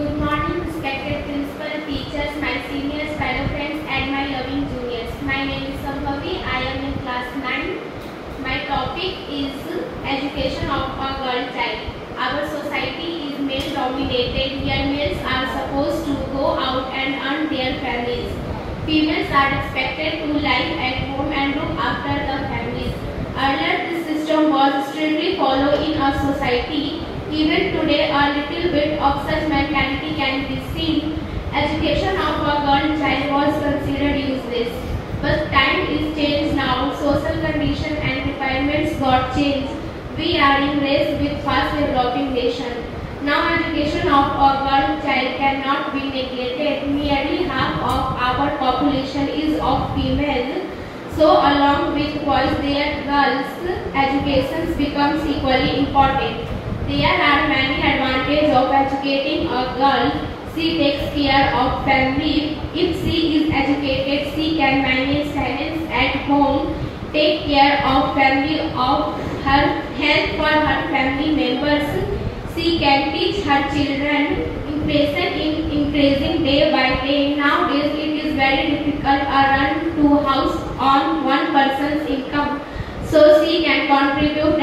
Good morning, respected principal, teachers, my seniors, fellow friends, and my loving juniors. My name is Sambhavi. I am in class 9. My topic is education of a girl child. Our society is male dominated where males are supposed to go out and earn their families. Females are expected to live at home and look after the families. Earlier this system was strictly followed in our society. Even today a little bit of such mentality can be seen. Education of a girl child was considered useless. But time is changed now. Social condition and requirements got changed. We are in race with fast developing nation. Now education of a girl child cannot be neglected. Nearly half of our population is of female. So along with boys, their girls' education becomes equally important. There are many advantages of educating a girl. She takes care of family. If she is educated, she can manage finance at home, take care of family, of her help for her family members. She can teach her children. Impression in increasing day by day. Nowadays, it is very difficult to run two house on one person's income. So she can contribute